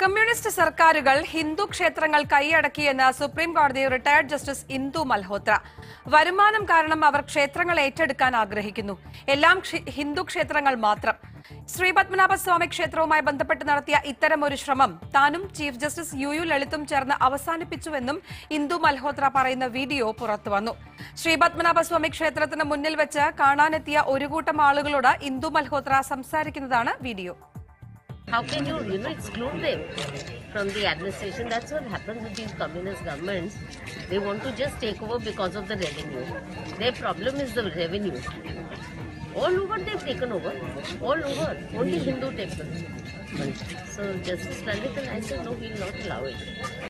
Communist സർക്കാരുകൾ ഹിന്ദു ക്ഷേത്രങ്ങൾ കൈയടക്കിയെന്ന് സുപ്രീം കോടതി റിട്ടയർഡ് ജസ്റ്റിസ് ഇന്ദു മൽഹോത്ര. വരുമാനം കാരണം അവർ ക്ഷേത്രങ്ങൾ ഏറ്റെടുക്കാൻ ആഗ്രഹിക്കുന്നു. എല്ലാം ഹിന്ദു ക്ഷേത്രങ്ങൾ മാത്രം. ശ്രീ പത്മനാഭസ്വാമി ക്ഷേത്രവുമായി ബന്ധപ്പെട്ട് നടത്തിയ ഇത്തരമൊരു ശ്രമം താനും ചീഫ് ജസ്റ്റിസ് യു യു ലളിതും ചേർന്ന് അവസാനിപ്പിച്ചുവെന്നും ഇന്ദു മൽഹോത്ര പറയുന്ന വീഡിയോ പുറത്തുവന്നു ശ്രീ പത്മനാഭസ്വാമി ക്ഷേത്രത്തിന് മുന്നിൽ വെച്ച് കാണാനെത്തിയ ഒരു കൂട്ടം ആളുകളോട് ഇന്ദു മൽഹോത്ര സംസാരിക്കുന്നതാണ് video. How can you, you know, exclude them from the administration? That's what happens with these communist governments. They want to just take over because of the revenue. Their problem is the revenue. All over they've taken over. All over. Only Hindu temples. So Justice Lalith and I said, no, we will not allow it.